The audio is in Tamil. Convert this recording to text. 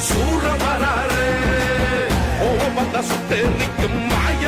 சூழ வராரு கோபத்த சுட்டு நிற்கும் மாய